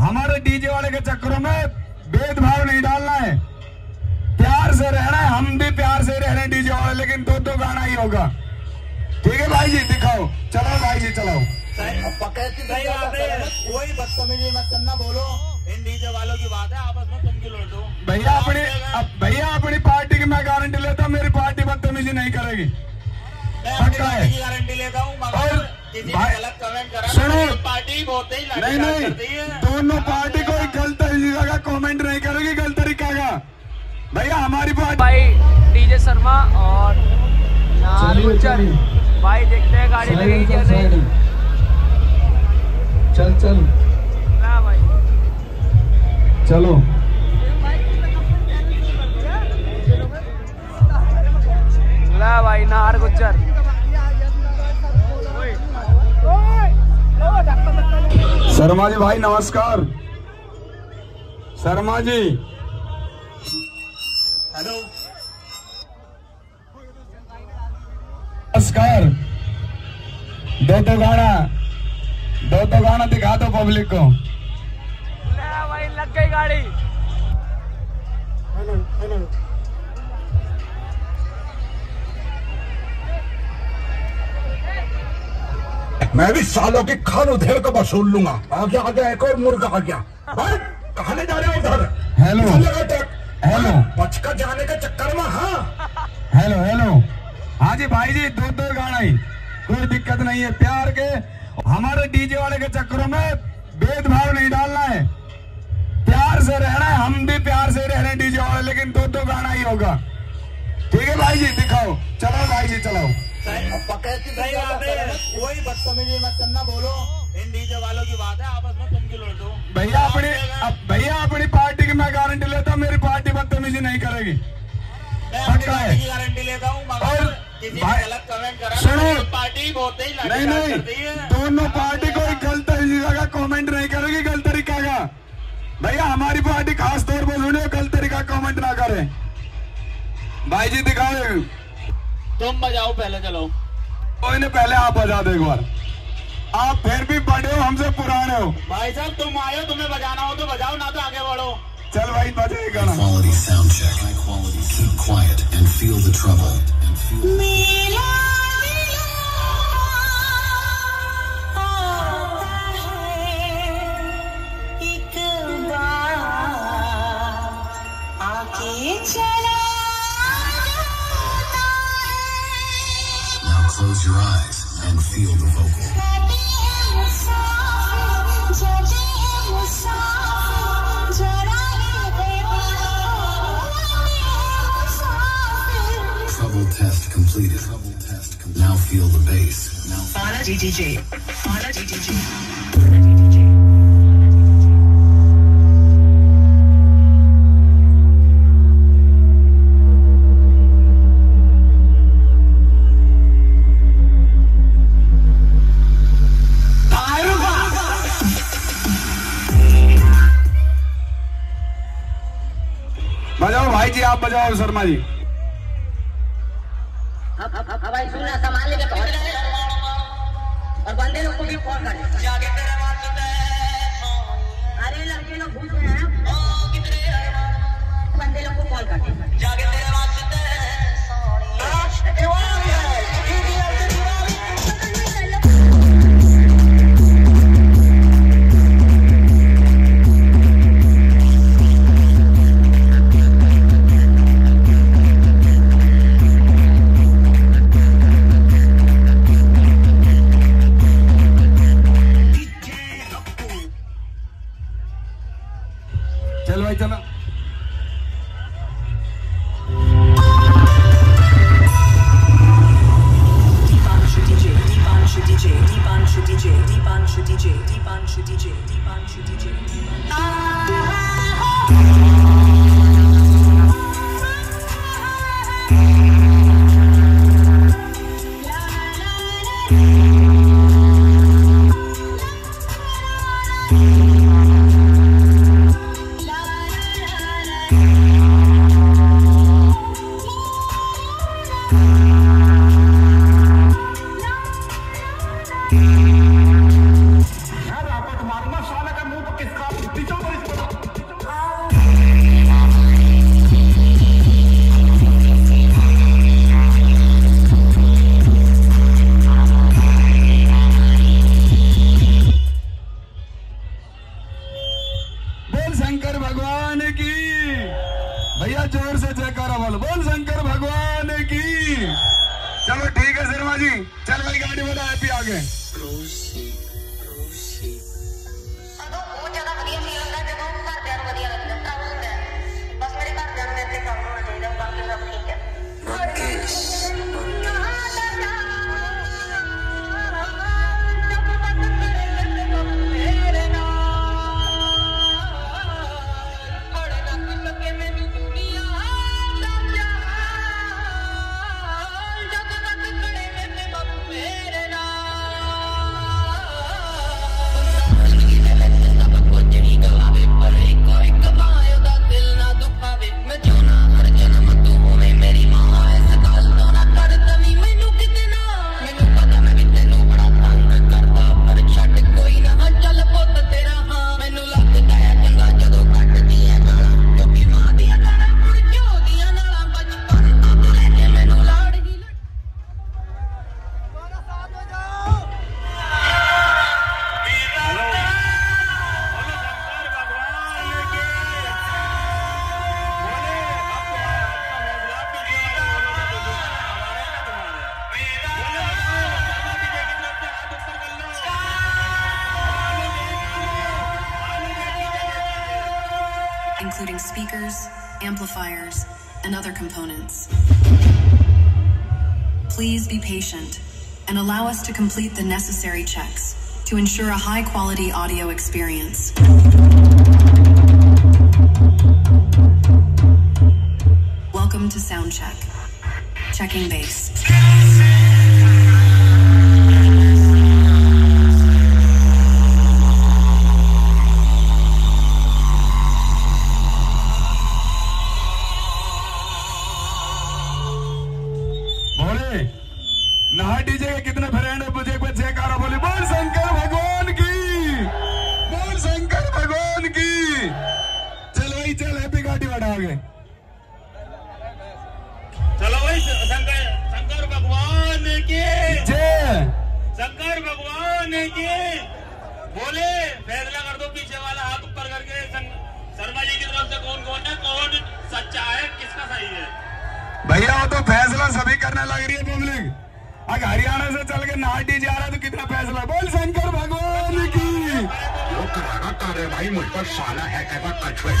हमारे डीजे वाले के चक्करों में भेदभाव नहीं डालना है। प्यार से रहना है हम भी प्यार से रह रहे हैं डीजे वाले लेकिन दो दो गाना ही होगा। ठीक है भाई जी दिखाओ। चलो भाई जी चलाओ। सही बात है कोई बदतमीजी मत करना बोलो। इन डीजे वालों की बात है आपस में तुम क्यों लड़ो भैया अपनी भैया अपनी पार्टी की मैं गारंटी लेता हूँ मेरी पार्टी बदतमीजी नहीं करेगी। मैं अपनी पक्का है। पार्टी की गारंटी लेता हूँ और किसी ने भाई- गलत कमेंट करा सुनो। तो पार्टी बहुत ही नहीं नहीं। दोनों पार्टी कोई गलत तरीका का कमेंट नहीं करेगी गलत तरीका का। भैया हमारी पार्टी भाई डीजे शर्मा और भाई देखते हैं गाड़ी लगेगी या नहीं। चल चल। ना भाई। चलो। भाई नमस्कार। शर्मा जी। हेलो। नमस्कार। दो दो गाना दो दो गाना दिखा दो पब्लिक को। ला भाई लग गई गाड़ी। मैं भी सालों की खान उधेड़ को वसूल लूँगा। आ गया आ गया एक और मुर्गा आ गया। कहा ले जा रहे हो उधर? हेलो। हेलो। बच कर जाने के चक्कर में हाँ। हेलो हेलो हाँ जी भाई जी दो दो गाना ही कोई दिक्कत नहीं है प्यार के। हमारे डीजे वाले के चक्करों में भेदभाव नहीं डालना है। प्यार से रहना है हम भी प्यार से रह रहे डीजे वाले लेकिन दो दो गाना ही होगा। ठीक है भाई जी दिखाओ। चलो भाई जी चलाओ। सही बात है कोई बदतमीजी मत करना बोलो। इन डीजे वालों की बात है आपस में तुम क्यों लड़ो भैया अपनी भैया अपनी पार्टी की मैं गारंटी लेता हूँ मेरी पार्टी बदतमीजी नहीं करेगी। पक्का है। गारंटी लेता हूँ और किसी ने गलत कमेंट करा सुनो। तो पार्टी बहुत ही नहीं नहीं। दोनों पार्टी कोई गलत तरीका का कमेंट नहीं करेगी गलत तरीका का। भैया हमारी पार्टी खास तौर पर सुने गलत तरीका कमेंट ना करे। भाई जी दिखाओ तुम बजाओ पहले चलो। कोई ने पहले आप बजा दो एक बार। आप फिर भी बड़े हो हमसे पुराने हो। भाई साहब तुम आए हो तुम्हें बजाना हो तो बजाओ ना तो आगे बढ़ो। चल भाई बजे गाना। Quality sound check. High quite and feel the trouble the बजाओ भाई जी आप बजाओ शर्मा जी। हवाई पहुँच गए और बंदे लोग को भी कॉल कर। ठीक जी चल भाई गाड़ी बढ़ा हैप्पी आगे including speakers, amplifiers, and other components. Please be patient and allow us to complete the necessary checks to ensure a high quality audio experience. Welcome to Soundcheck. Checking bass. बढ़ा आगे चलो भाई शंकर शंकर भगवान की। जय। शंकर भगवान की। बोले फैसला कर दो पीछे वाला हाथ ऊपर करके। शर्मा जी की तरफ़ से कौन कौन है? कौन सच्चा है? किसका सही है? भैया वो तो फैसला सभी करने लग रही है पब्लिक। अगर हरियाणा से चल के नाहा डीजे आ रहा है तो कितना फैसला बोल शंकर भगवान। कार्रवाई मुझ पर साला है कहता कछुए